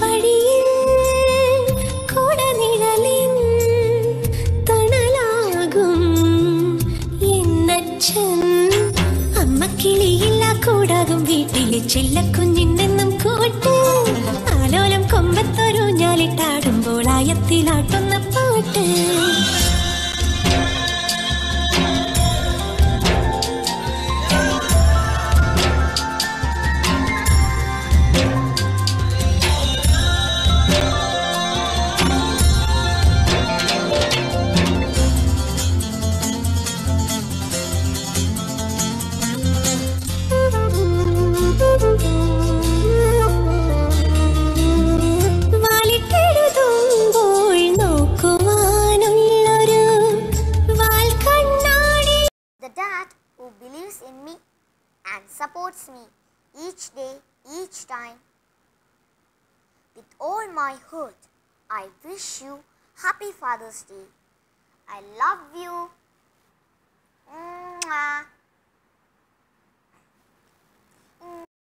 വഴിയിൽ വീട്ടിലെ കൂട്ട്. ആലോലം കൊമ്പത്തൊരു ഞാലിട്ടാടുമ്പോൾ ആയത്തിലാട്ടുന്ന പാട്ട്. Who believes in me and supports me each day, each time. With all my heart, I wish you Happy Father's Day. I love you.